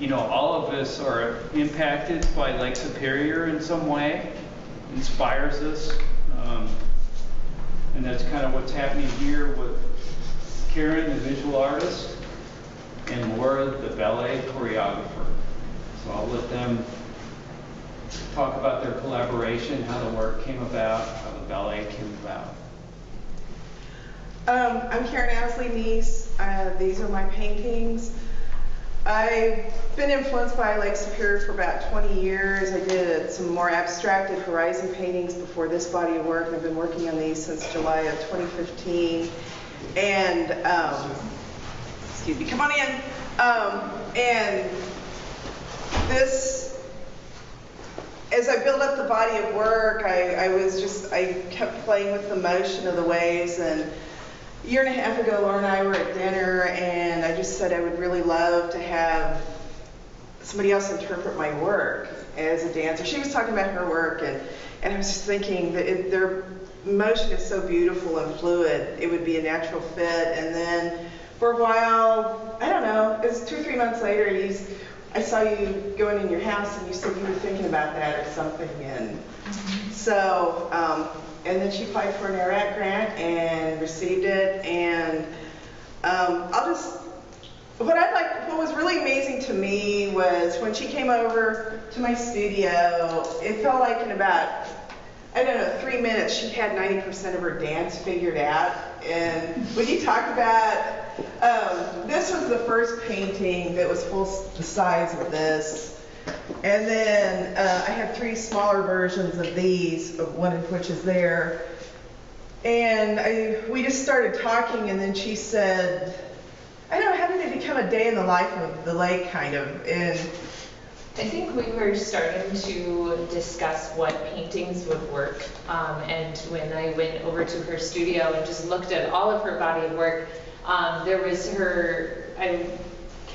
you know, all of us are impacted by Lake Superior in some way, inspires us. Um, and that's kind of what's happening here with Karen, the visual artist, and Laura, the ballet choreographer. So I'll let them talk about their collaboration, how the work came about, how the ballet came about. Um, I'm Karen Owsley Nease. Uh, these are my paintings. I've been influenced by Lake Superior for about 20 years. I did some more abstracted horizon paintings before this body of work. I've been working on these since July of 2015. And, um, excuse me, come on in. Um, and this, as I built up the body of work, I, I was just, I kept playing with the motion of the waves and a year and a half ago, Laura and I were at dinner, and I just said I would really love to have somebody else interpret my work as a dancer. She was talking about her work, and, and I was just thinking that it, their motion is so beautiful and fluid, it would be a natural fit. And then for a while, I don't know, it was two or three months later, you, I saw you going in your house, and you said you were thinking about that or something, and so um, and then she applied for an ARAC grant and received it. And um, I'll just, what I like, what was really amazing to me was when she came over to my studio, it felt like in about, I don't know, three minutes, she had 90% of her dance figured out. And when you talk about, um, this was the first painting that was full the size of this. And then uh, I have three smaller versions of these, one of which is there. And I, we just started talking, and then she said, I don't know, how did it become a day in the life of the lake, kind of? And I think we were starting to discuss what paintings would work. Um, and when I went over to her studio and just looked at all of her body of work, um, there was her, I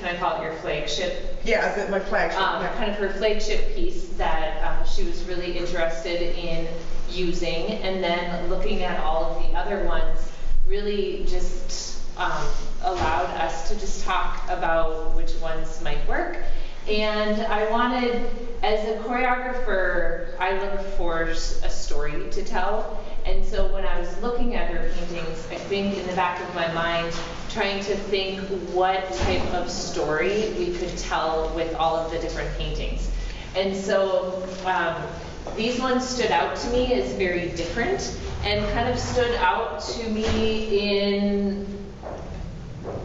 can I call it your flagship? Yeah, my flagship. Um, yeah. Kind of her flagship piece that um, she was really interested in using, and then looking at all of the other ones really just um, allowed us to just talk about which ones might work. And I wanted, as a choreographer, I look for a story to tell. And so when I was looking at her paintings, I think in the back of my mind, trying to think what type of story we could tell with all of the different paintings. And so um, these ones stood out to me as very different and kind of stood out to me in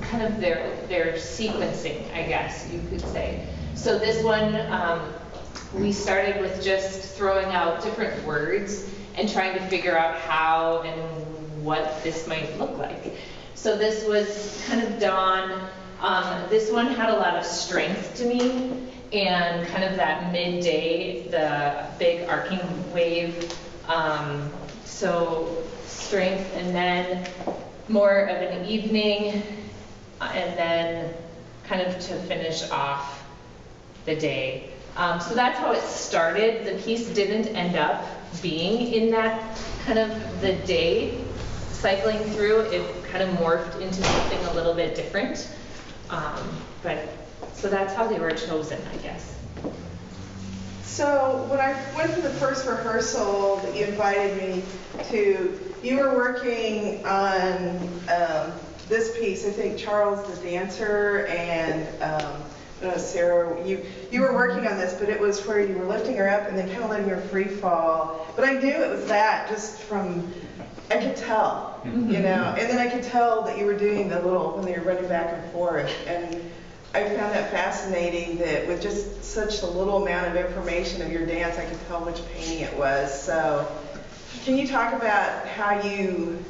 kind of their, their sequencing, I guess you could say. So this one, um, we started with just throwing out different words and trying to figure out how and what this might look like. So this was kind of dawn. Um, this one had a lot of strength to me and kind of that midday, the big arcing wave. Um, so strength and then more of an evening and then kind of to finish off the day. Um, so that's how it started. The piece didn't end up being in that kind of the day cycling through. It kind of morphed into something a little bit different. Um, but so that's how they were chosen, I guess. So when I went to the first rehearsal that you invited me to, you were working on um, this piece. I think Charles the dancer and um, uh, Sarah, you you were working on this, but it was where you were lifting her up and then kind of letting her free fall. But I knew it was that just from I could tell, Mm-hmm. you know, and then I could tell that you were doing the little when they were running back and forth, and I found that fascinating that with just such a little amount of information of your dance, I could tell which painting it was. So, can you talk about how you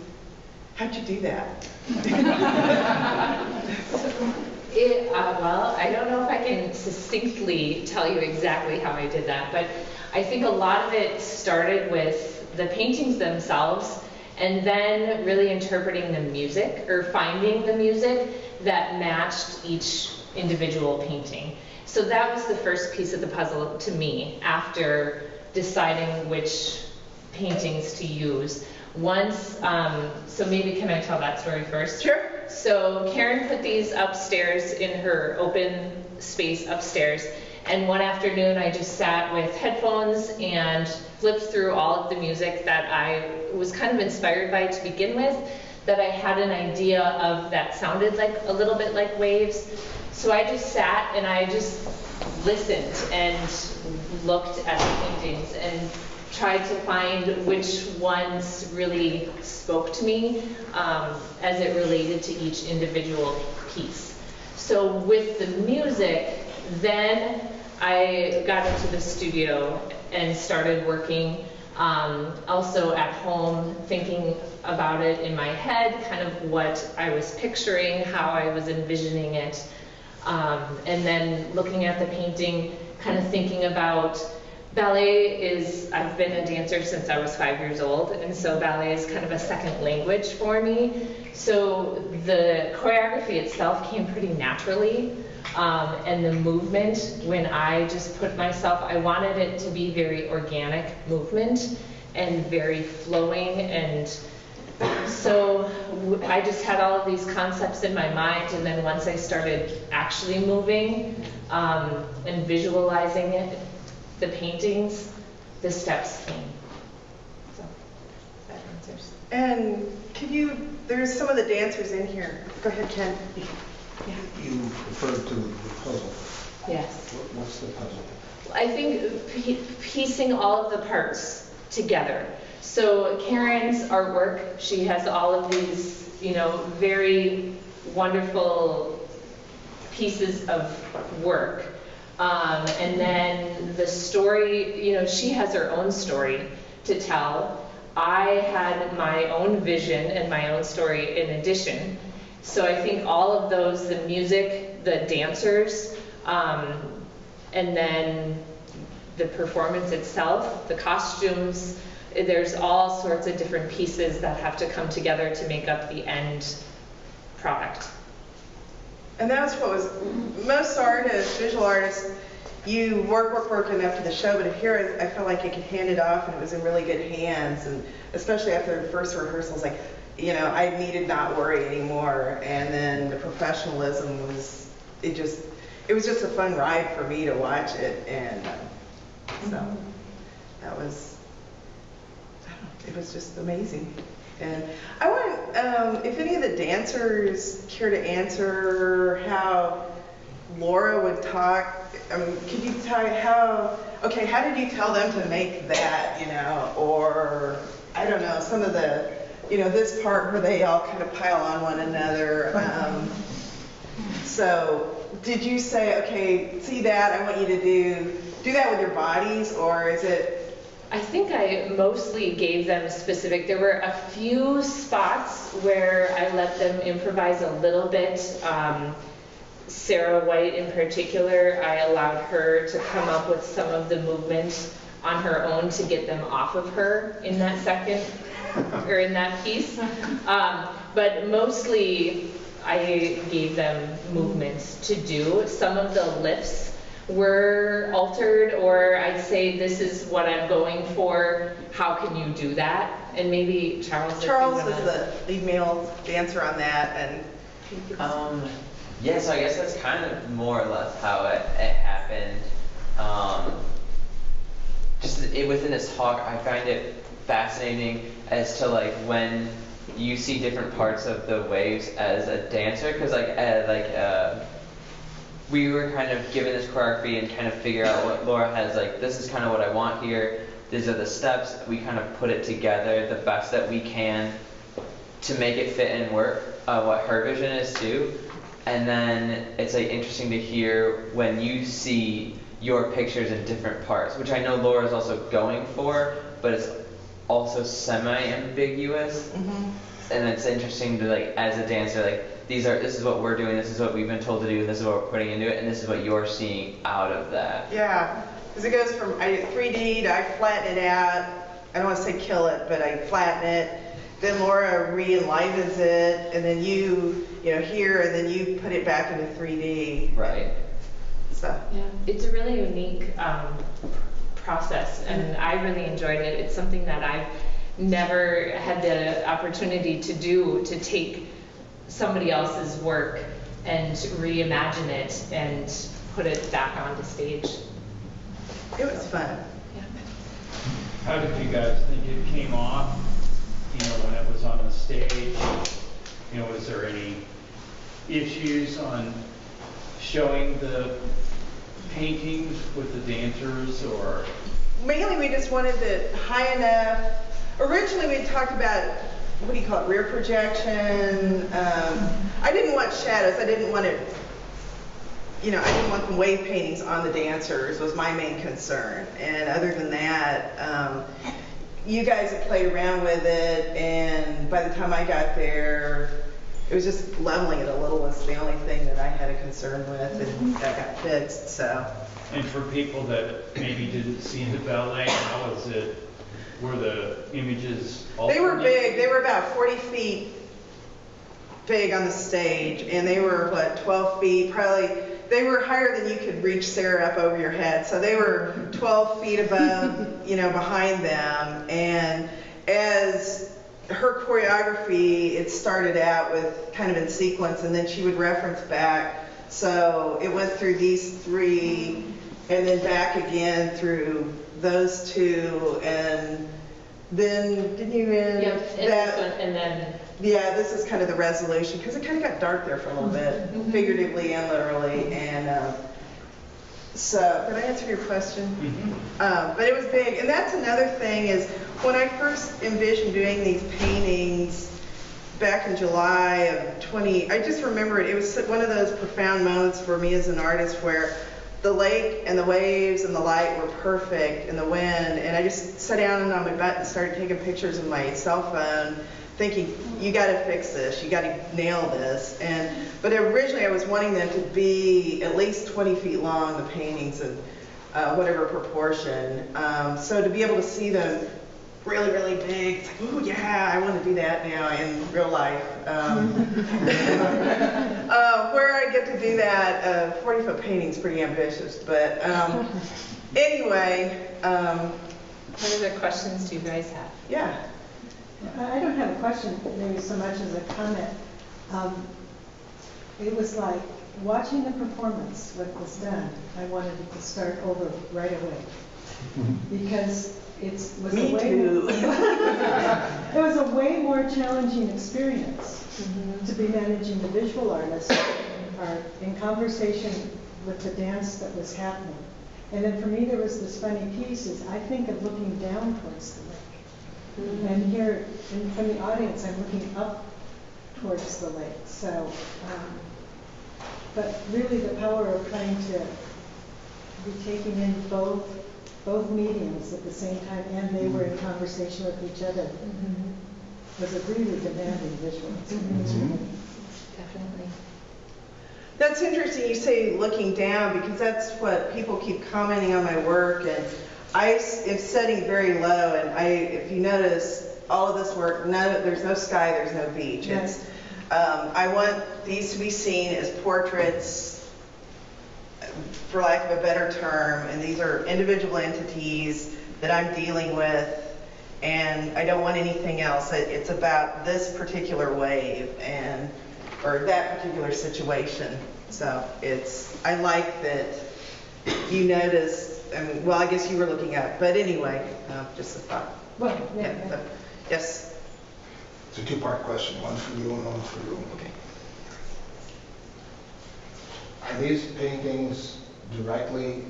how'd you do that? It, uh, well, I don't know if I can succinctly tell you exactly how I did that, but I think a lot of it started with the paintings themselves and then really interpreting the music or finding the music that matched each individual painting. So that was the first piece of the puzzle to me after deciding which paintings to use. Once, um, so maybe can I tell that story first? Sure. So Karen put these upstairs in her open space upstairs. And one afternoon, I just sat with headphones and flipped through all of the music that I was kind of inspired by to begin with, that I had an idea of that sounded like a little bit like waves. So I just sat and I just listened and looked at the paintings and tried to find which ones really spoke to me um, as it related to each individual piece. So with the music, then I got into the studio and started working. Um, also at home, thinking about it in my head, kind of what I was picturing, how I was envisioning it. Um, and then looking at the painting, kind of thinking about ballet is, I've been a dancer since I was five years old, and so ballet is kind of a second language for me. So the choreography itself came pretty naturally. Um, and the movement, when I just put myself, I wanted it to be very organic movement and very flowing and so I just had all of these concepts in my mind, and then once I started actually moving um, and visualizing it, the paintings, the steps came. So that answers. And could you, there's some of the dancers in here. Go ahead, Ken. You referred to the puzzle. Yes. What- What's the puzzle? I think piecing all of the parts together. So Karen's artwork, she has all of these, you know, very wonderful pieces of work. Um, and then the story, you know, she has her own story to tell. I had my own vision and my own story in addition. So I think all of those, the music, the dancers, um, and then the performance itself, the costumes, there's all sorts of different pieces that have to come together to make up the end product. And that's what was, most artists, visual artists, you work, work, work and after the show, but here I felt like you could hand it off and it was in really good hands. And especially after the first rehearsals, like, you know, I needed not worry anymore. And then the professionalism was, it just, it was just a fun ride for me to watch it. And um, so that was, I don't know, it was just amazing. And I want, um, if any of the dancers care to answer how Laura would talk, I mean, could you tell how, okay, how did you tell them to make that, you know, or, I don't know, some of the, you know, this part where they all kind of pile on one another. Um, so, did you say, okay, see that, I want you to do, do that with your bodies, or is it, I think I mostly gave them specific, there were a few spots where I let them improvise a little bit. Um, Sarah White in particular, I allowed her to come up with some of the movement on her own to get them off of her in that second, or in that piece. Um, But mostly, I gave them movements to do. Some of the lifts were altered, or I'd say, this is what I'm going for, how can you do that? And maybe Charles. if you Charles was wanna- the lead male dancer on that, and Um, yeah, so I guess that's kind of more or less how it, it happened. Um, just it, within this talk, I find it fascinating as to like when you see different parts of the waves as a dancer, because like uh, like uh, we were kind of given this choreography and kind of figure out what Laura has like. This is kind of what I want here. These are the steps. We kind of put it together the best that we can to make it fit and work uh, what her vision is too. And then it's like interesting to hear when you see your pictures in different parts, which I know Laura's also going for, but it's also semi-ambiguous. And it's interesting to like as a dancer, like these are this is what we're doing, this is what we've been told to do, this is what we're putting into it, and this is what you're seeing out of that. yeah, because it goes from I 3D to I flatten it out. I don't want to say kill it, but I flatten it. Then Laura re-enlivens it, and then you, you know, here, and then you put it back into 3D. Right. So, Yeah, it's a really unique um, process, and I really enjoyed it. It's something that I've never had the opportunity to do, to take somebody else's work and reimagine it and put it back onto stage. It was fun. Yeah. How did you guys think it came off, you know, when it was on the stage? You know, was there any issues on showing the paintings with the dancers or? Mainly, we just wanted it high enough. Originally, we talked about, what do you call it, rear projection. Um, I didn't want shadows. I didn't want it, you know, I didn't want the wave paintings on the dancers was my main concern. And other than that, um, you guys had played around with it, and by the time I got there, it was just leveling it a little was the only thing that I had a concern with, and that got fixed, so. And for people that maybe didn't see the ballet, how was it? Were the images They were alternate? big, they were about 40 feet big on the stage, and they were, what, 12 feet, probably, they were higher than you could reach Sarah up over your head, so they were 12 feet above, you know, behind them, and as her choreography, it started out with kind of in sequence, and then she would reference back, so it went through these three, and then back again through those two, and then, didn't you end Yep, and that? one, and then, Yeah, this is kind of the resolution, because it kind of got dark there for a little bit, figuratively and literally, and, uh, so, did I answer your question? Mhm. Um, but it was big, and that's another thing is, when I first envisioned doing these paintings back in July of 20, I just remember it, it was one of those profound moments for me as an artist where the lake and the waves and the light were perfect and the wind, and I just sat down on my butt and started taking pictures with my cell phone, thinking, you gotta fix this, you gotta nail this, and, but originally I was wanting them to be at least 20 feet long, the paintings, and uh, whatever proportion. Um, so to be able to see them really, really big, it's like, ooh, yeah, I want to do that now in real life. Um, uh, where I get to do that, uh, 40 foot painting's pretty ambitious, but um, anyway, um, what other questions do you guys have? yeah. I I don't have a question, maybe so much as a comment. Um, It was like, watching the performance, what was done, I wanted it to start over right away. Because it's, was a way. too. It was a way more challenging experience to be managing the visual artist or in conversation with the dance that was happening. And then for me, there was this funny piece, is I think of looking down towards the lake. And here, in, from the audience, I'm looking up towards the lake, so, um, but really the power of trying to be taking in both, both mediums at the same time, and they were in mm-hmm. conversation with each other, mm-hmm. was a really demanding visual experience. Mm-hmm. Definitely. That's interesting you say looking down because that's what people keep commenting on my work and I am setting very low and I, if you notice, all of this work, no, there's no sky, there's no beach. It's, um, I want these to be seen as portraits, for lack of a better term, and these are individual entities that I'm dealing with and I don't want anything else. It- It's about this particular wave and, or that particular situation. So it's, I like that you noticed, I mean, well, I guess you were looking up, but anyway, uh, just a thought. Well, yeah, Yeah, yeah. so- Yes, It's a two-part question, one for you and one for you. okay. Are these paintings directly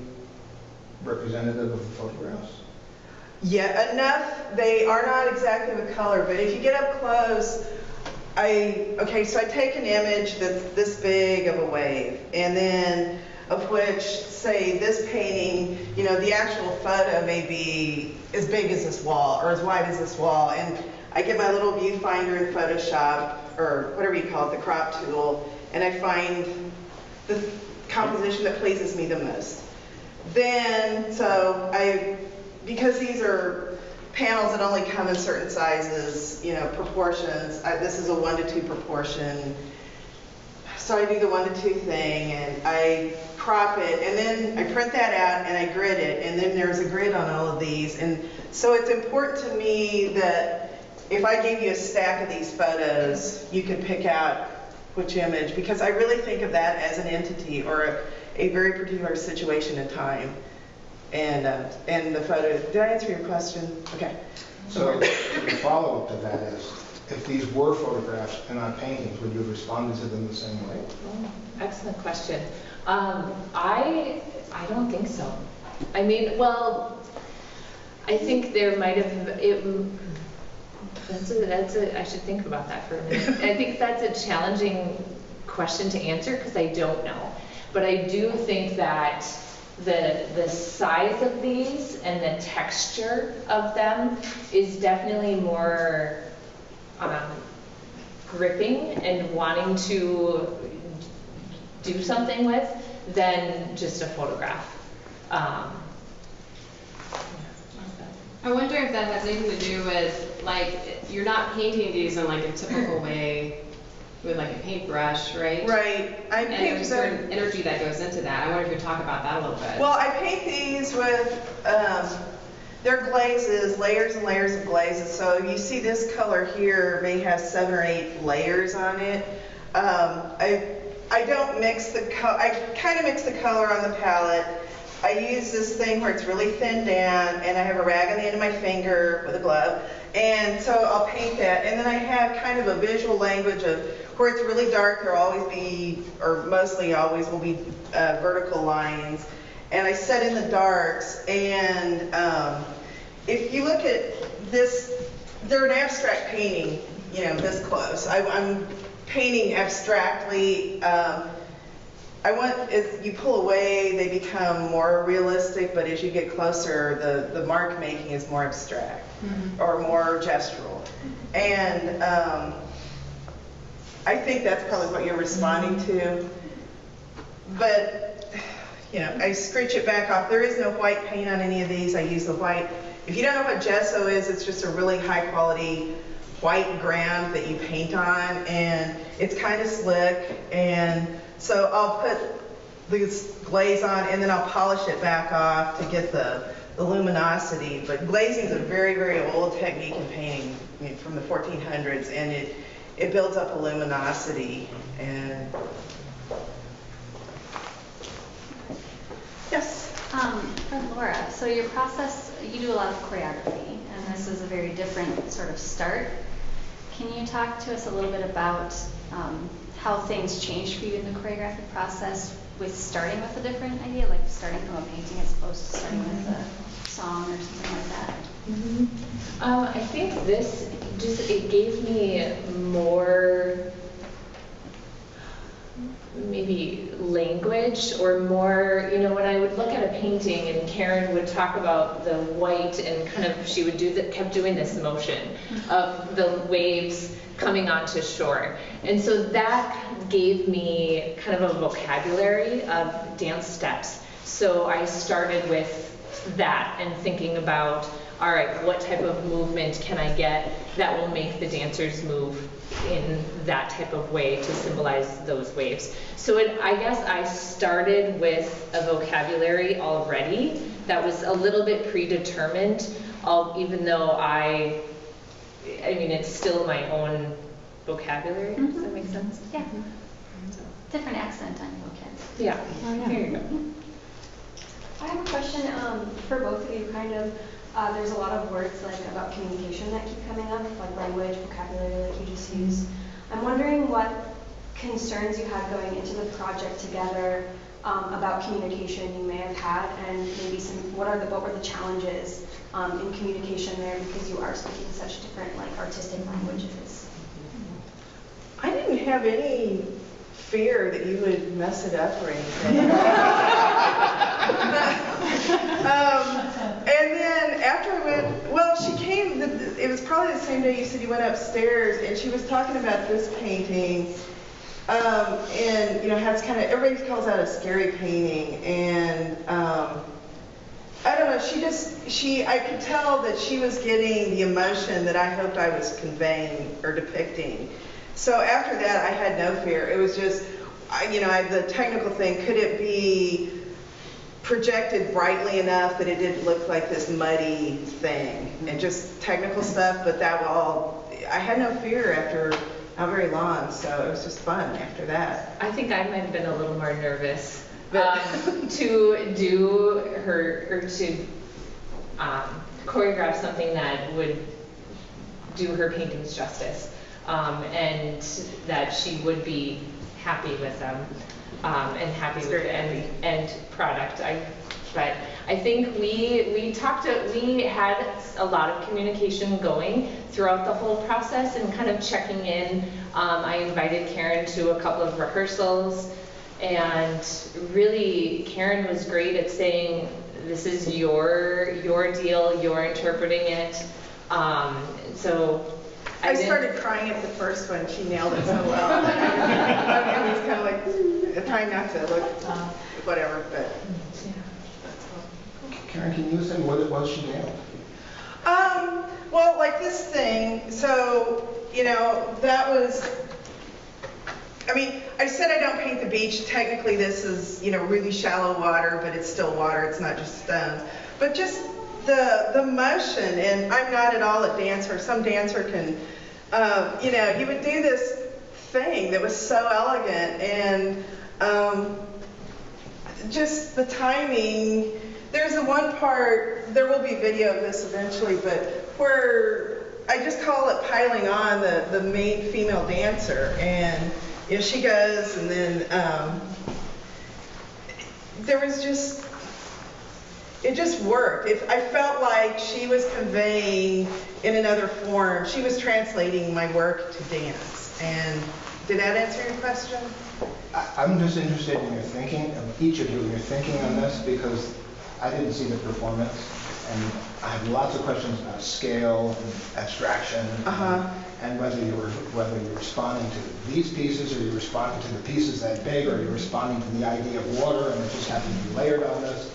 representative of the photographs? Yeah, enough, they are not exactly the color, but if you get up close, I, okay, so I take an image that's this big of a wave, and then of which, say, this painting, you know, the actual photo may be as big as this wall, or as wide as this wall, and I get my little viewfinder in Photoshop, or whatever you call it, the crop tool, and I find the composition that pleases me the most. Then, so I, because these are panels that only come in certain sizes, you know, proportions, I, this is a one to two proportion. So I do the one to two thing and I crop it and then I print that out and I grid it and then there's a grid on all of these. And so it's important to me that if I gave you a stack of these photos, you could pick out which image because I really think of that as an entity or a very particular situation in time. And, uh, and the photo, did I answer your question? Okay. So the follow-up to that is, if these were photographs and not paintings, would you have responded to them the same way? Oh, Excellent question. Um, I, I don't think so. I mean, well, I think there might have, it, that's a, that's a, I should think about that for a minute. I think that's a challenging question to answer because I don't know. But I do think that the, the size of these and the texture of them is definitely more, um, gripping and wanting to do something with than just a photograph. Um, I wonder if that has anything to do with, like, you're not painting these in like a typical way with like a paintbrush, right? Right, I And paint there's them. certain energy that goes into that. I wonder if you could talk about that a little bit. Well, I paint these with, um, they're glazes, layers and layers of glazes. So you see this color here may have seven or eight layers on it. Um, I, I don't mix the color. I kind of mix the color on the palette. I use this thing where it's really thinned down and I have a rag on the end of my finger with a glove. And so I'll paint that. And then I have kind of a visual language of where it's really dark, there'll always be, or mostly always will be uh, vertical lines. And I set in the darks. And um, if you look at this, they're an abstract painting, you know, this close. I, I'm painting abstractly. Um, I want, as you pull away, they become more realistic, but as you get closer, the, the mark making is more abstract or more gestural. And um, I think that's probably what you're responding to. But, you know, I scritch it back off. There is no white paint on any of these. I use the white. If you don't know what gesso is, it's just a really high quality white ground that you paint on and it's kind of slick. And so I'll put this glaze on and then I'll polish it back off to get the, the luminosity. But glazing is a very, very old technique in painting I mean, from the 1400s and it, it builds up a luminosity and yes. Um, for Laura, so your process, you do a lot of choreography, and this is a very different sort of start. Can you talk to us a little bit about um, how things changed for you in the choreographic process with starting with a different idea, like starting from a painting as opposed to starting with a song or something like that? Um, I think this just, it gave me more maybe language or more, you know, when I would look at a painting and Karen would talk about the white and kind of, she would do that, kept doing this motion of the waves coming onto shore. And so that gave me kind of a vocabulary of dance steps. So I started with that and thinking about, all right, what type of movement can I get that will make the dancers move in that type of way to symbolize those waves. So it, I guess I started with a vocabulary already that was a little bit predetermined, even though I, I mean, it's still my own vocabulary, does that make sense? Yeah. Different accent on your vocab. Yeah, here you go. I have a question um, for both of you, kind of. Uh, there's a lot of words like about communication that keep coming up, like language, vocabulary, like you just used. I'm wondering what concerns you had going into the project together um, about communication you may have had, and maybe some what are the what were the challenges um, in communication there because you are speaking such different like artistic languages. I didn't have any fear that you would mess it up or anything. um, and then after went, well, she came, the, it was probably the same day you said you went upstairs, and she was talking about this painting. Um, and, you know, has kind of, everybody calls that a scary painting. And, um, I don't know, she just, she, I could tell that she was getting the emotion that I hoped I was conveying or depicting. So after that, I had no fear. It was just, I, you know, I, the technical thing, could it be projected brightly enough that it didn't look like this muddy thing? And just technical stuff, but that all, I had no fear after not very long, so it was just fun after that. I think I might have been a little more nervous um, to do her, or to um, choreograph something that would do her paintings justice, um, and that she would be happy with them, um, and happy with the end, end product. I, but I think we, we talked, we had a lot of communication going throughout the whole process and kind of checking in. Um, I invited Karen to a couple of rehearsals, and really Karen was great at saying, this is your, your deal, you're interpreting it. Um, so I I started crying at the first one, she nailed it so well. I was kind of like, trying not to look, whatever, but. yeah. Karen, can you say what it was she nailed? Um, well, like this thing, so, you know, that was, I mean, I said I don't paint the beach. Technically, this is, you know, really shallow water, but it's still water. It's not just stones. But just the, the motion, and I'm not at all a dancer. Some dancer can, um, you know, you would do this thing that was so elegant and, um, just the timing. There's a one part, there will be video of this eventually, but where I just call it piling on the, the main female dancer. And, you know, she goes and then, um, there was just, it just worked. If, I felt like she was conveying in another form, she was translating my work to dance. And did that answer your question? I- I'm just interested in your thinking, of each of you, your thinking on this, because I didn't see the performance, and I have lots of questions about scale and abstraction, Uh-huh. and whether you were, whether you're responding to these pieces, or you're responding to the pieces that big, or you're responding to the idea of water, and it just happened to be layered on this.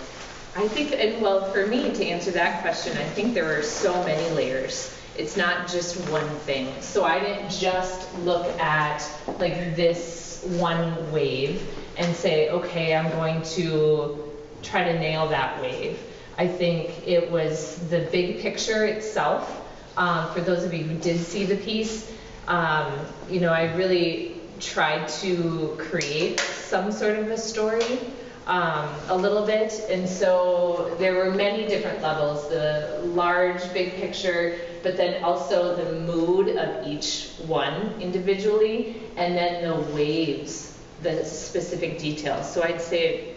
I think, and well, for me, to answer that question, I think there are so many layers. It's not just one thing. So I didn't just look at like this one wave and say, okay, I'm going to try to nail that wave. I think it was the big picture itself. Um, for those of you who did see the piece, um, you know, I really tried to create some sort of a story um, a little bit. And so there were many different levels, the large, big picture, but then also the mood of each one individually, and then the waves, the specific details. So I'd say,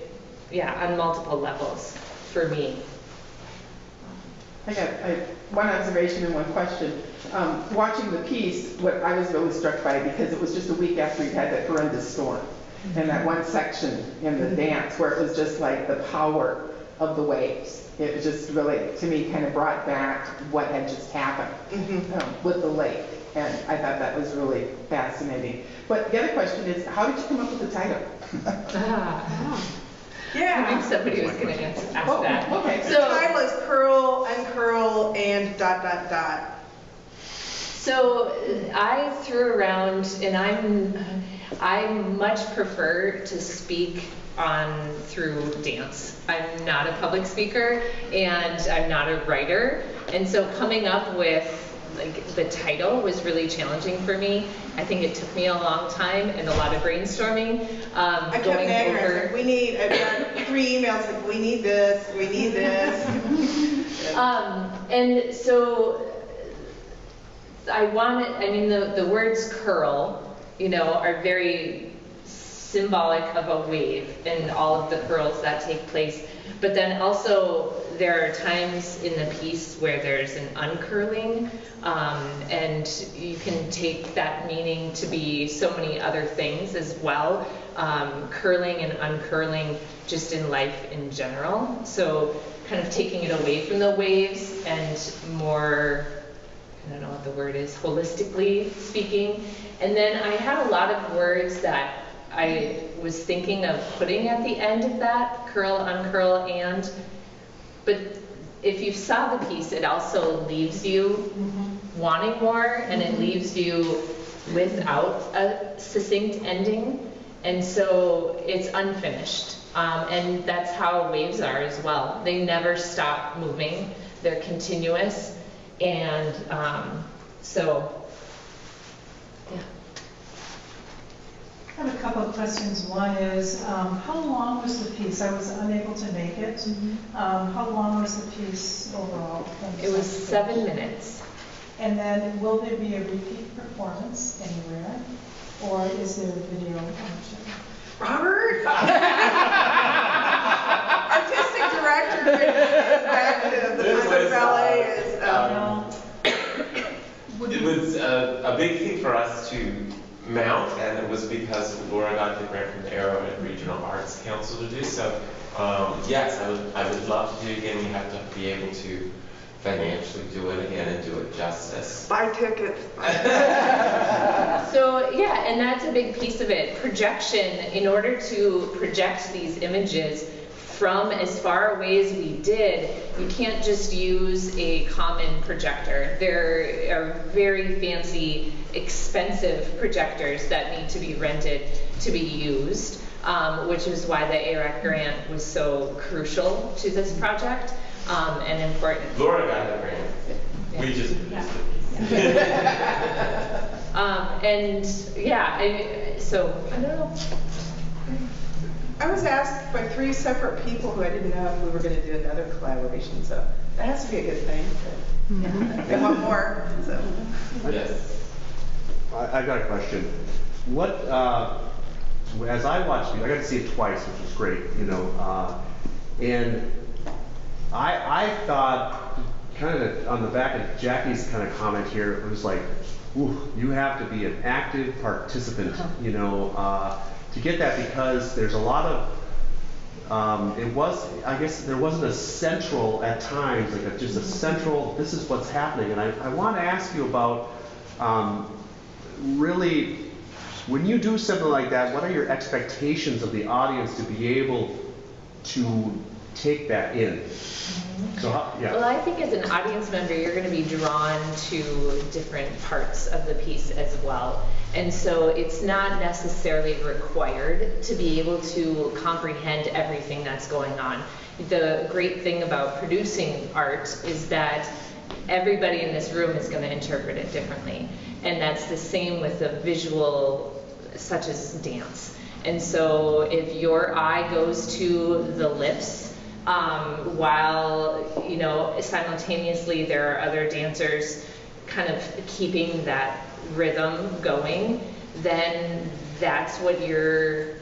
yeah, on multiple levels for me. I got I, one observation and one question. Um, watching the piece, what I was really struck by, because it was just a week after we had that horrendous storm, and that one section in the dance where it was just like the power of the waves. It just really, to me, kind of brought back what had just happened um, with the lake, and I thought that was really fascinating. But the other question is, how did you come up with the title? Ah, I Yeah. think somebody was going to ask Oh, that. okay. The So. title is curl, uncurl, and dot, dot, dot. So I threw around, and I'm, I much prefer to speak on through dance. I'm not a public speaker, and I'm not a writer, and so coming up with like the title was really challenging for me. I think it took me a long time and a lot of brainstorming. Um, I kept going nagging her, I over. like, we need, I've got three emails, like, we need this, we need this. Um, and so I wanted, I mean, the, the words curl, you know, are very symbolic of a wave and all of the curls that take place. But then also, there are times in the piece where there's an uncurling, um, and you can take that meaning to be so many other things as well. Um, curling and uncurling just in life in general. So kind of taking it away from the waves and more I don't know what the word is, holistically speaking. And then I had a lot of words that I was thinking of putting at the end of that, curl, uncurl, and, but if you saw the piece, it also leaves you wanting more, and it leaves you without a succinct ending. And so it's unfinished. Um, and that's how waves are as well. They never stop moving, they're continuous. And um, so, yeah. I have a couple of questions. One is, um, how long was the piece? I was unable to make it. Um, How long was the piece overall? It was seven minutes. And then, will there be a repeat performance anywhere? Or is there a video option? Robert? Artistic director was a, a big thing for us to mount, and it was because Laura got the grant from the Arrowhead Regional Arts Council to do so. Um, yes, I would, I would love to do it again. We have to be able to financially do it again and do it justice. buy tickets. So, yeah, and that's a big piece of it. Projection, in order to project these images from as far away as we did, you can't just use a common projector. There are very fancy, expensive projectors that need to be rented to be used, um, which is why the ARAC grant was so crucial to this project um, and important. Laura got the grant. We just it. Um, and yeah, I, so I don't know. I was asked by three separate people who I didn't know if we were gonna do another collaboration, so that has to be a good thing. They want more, so. Yes. I, I've got a question. What, uh, as I watched it, I got to see it twice, which was great, you know, uh, and I, I thought, kind of on the back of Jackie's kind of comment here, it was like, ooh, you have to be an active participant, you know, uh, to get that because there's a lot of um, it was, I guess, there wasn't a central at times, like a, just a central. This is what's happening, and I, I want to ask you about um, really when you do something like that. What are your expectations of the audience to be able to take that in? So, yeah. Well, I think as an audience member, you're going to be drawn to different parts of the piece as well. And so it's not necessarily required to be able to comprehend everything that's going on. The great thing about producing art is that everybody in this room is going to interpret it differently. And that's the same with the visual, such as dance. And so if your eye goes to the lips, um, while you know simultaneously there are other dancers kind of keeping that rhythm going, then that's what you're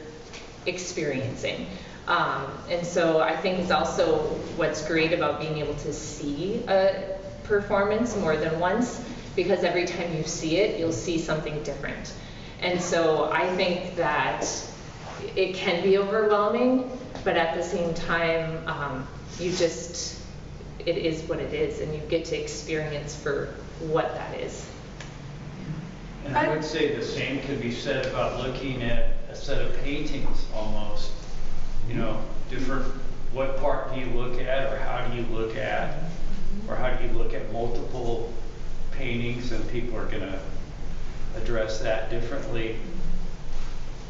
experiencing. Um, and so I think it's also what's great about being able to see a performance more than once, because every time you see it, you'll see something different. And so I think that it can be overwhelming, but at the same time, um, you just, it is what it is, and you get to experience for what that is. And I would say the same could be said about looking at a set of paintings almost. You know, different, what part do you look at, or how do you look at, or how do you look at multiple paintings, and people are gonna address that differently,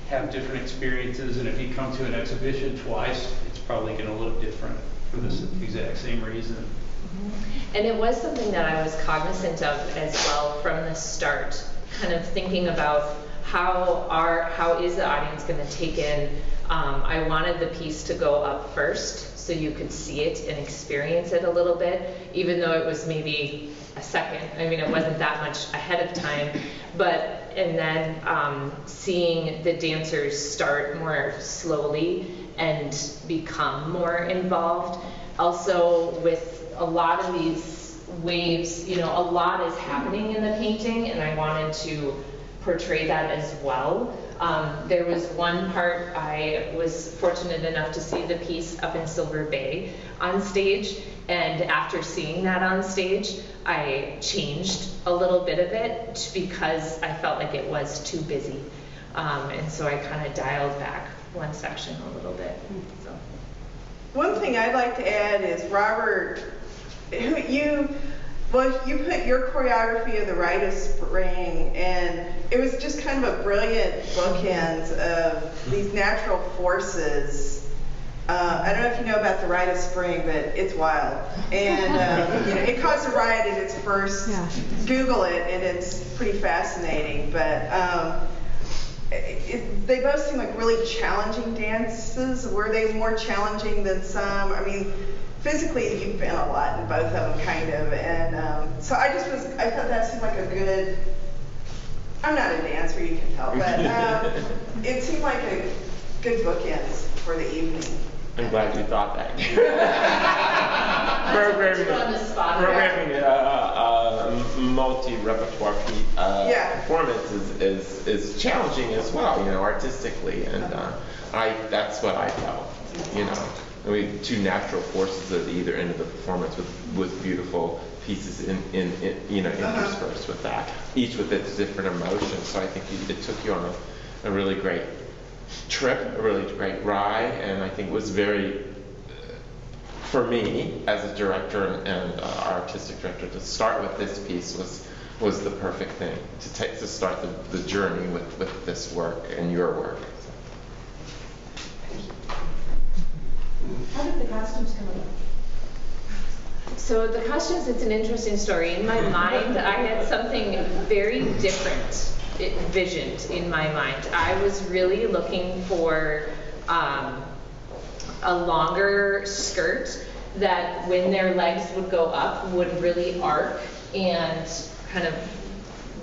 have different experiences, and if you come to an exhibition twice, it's probably gonna look different for the exact same reason. Mm-hmm. And it was something that I was cognizant of as well from the start, kind of thinking about how are, how is the audience going to take in? Um, I wanted the piece to go up first so you could see it and experience it a little bit, even though it was maybe a second. I mean, it wasn't that much ahead of time, but and then um, seeing the dancers start more slowly and become more involved. Also, with a lot of these waves, you know, a lot is happening in the painting, and I wanted to portray that as well. Um, there was one part I was fortunate enough to see the piece up in Silver Bay on stage, and after seeing that on stage, I changed a little bit of it because I felt like it was too busy. Um, and so I kind of dialed back one section a little bit. So. One thing I'd like to add is Robert, you, well, you put your choreography of the Rite of Spring, and it was just kind of a brilliant bookends of these natural forces. Uh, I don't know if you know about the Rite of Spring, but it's wild. And, uh, you know, it caused a riot at its first. Google it, and it's pretty fascinating. But, um, it, they both seem like really challenging dances. Were they more challenging than some? I mean, physically you've been a lot in both of them, kind of. And um, so I just was, I thought that seemed like a good. I'm not a dancer, you can tell, but um, it seemed like a good bookends for the evening. I'm glad you thought that. That's what put you on the spot. Programming a, a, a multi-repertoire uh, Yeah. performance is, is, is challenging as well, you know, artistically, and uh, I that's what I felt, you know. I mean, two natural forces at either end of the performance with, with beautiful pieces in, in, in you know interspersed with that, each with its different emotions. So I think you, it took you on a, a really great trip, a really great ride, and I think it was very, uh, for me as a director and, and uh, artistic director, to start with this piece was was the perfect thing to take to start the, the journey with, with this work and your work. How did the costumes come about? So the costumes, it's an interesting story. In my mind, I had something very different it visioned in my mind. I was really looking for um, a longer skirt that when their legs would go up would really arc and kind of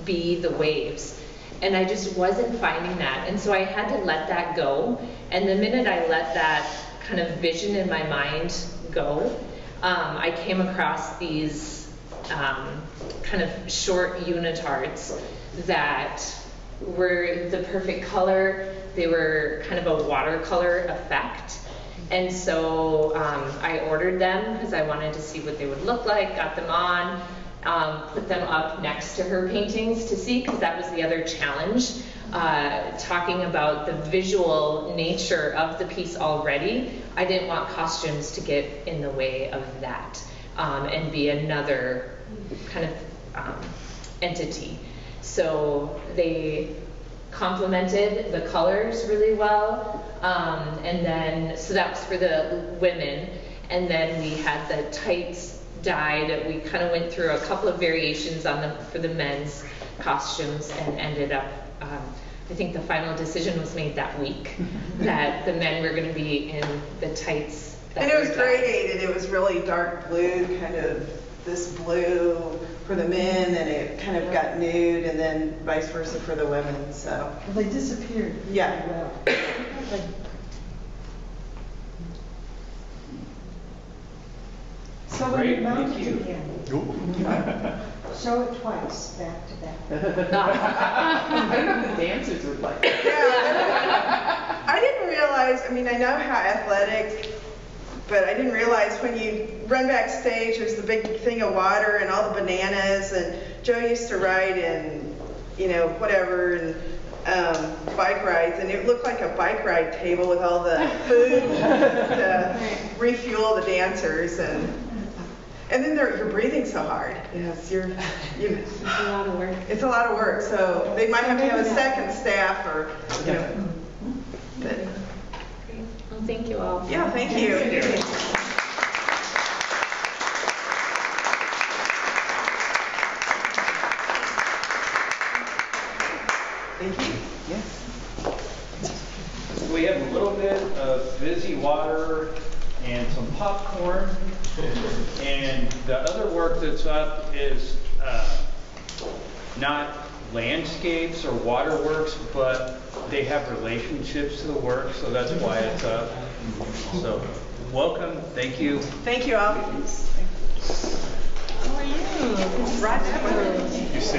be the waves. And I just wasn't finding that. And so I had to let that go. And the minute I let that kind of vision in my mind go, um, I came across these um, kind of short unitards that were the perfect color. They were kind of a watercolor effect. And so um, I ordered them because I wanted to see what they would look like, got them on, um, put them up next to her paintings to see because that was the other challenge. Uh, talking about the visual nature of the piece already, I didn't want costumes to get in the way of that um, and be another kind of um, entity. So they complemented the colors really well. Um, and then, so that was for the women. And then we had the tights dyed. We kind of went through a couple of variations on them for the men's costumes and ended up, um, I think the final decision was made that week that the men were going to be in the tights. that And it was were dyed. gradated. It was really dark blue, kind of this blue for the men, and it kind of got nude, and then vice versa for the women. So Well, they disappeared. Yeah. well. Like- So when Great, you mount thank it you. again, show it twice, back to back. I don't know the dancers would like. it. yeah, I didn't realize. I mean, I know how athletic, but I didn't realize when you run backstage, there's the big thing of water and all the bananas. And Joe used to ride in, you know, whatever and. Um, bike rides, and it looked like a bike ride table with all the food to refuel the dancers, and and then they're, you're breathing so hard. Yes, you're. You, It's a lot of work. it's a lot of work, so they might have to have a second staff or, you know. But, Well, thank you all. yeah, thank you. Thank you. Yes. We have a little bit of fizzy water and some popcorn. And the other work that's up is uh, not landscapes or waterworks, but they have relationships to the work, so that's why it's up. So, welcome, thank you. Thank you all. How are you? Right.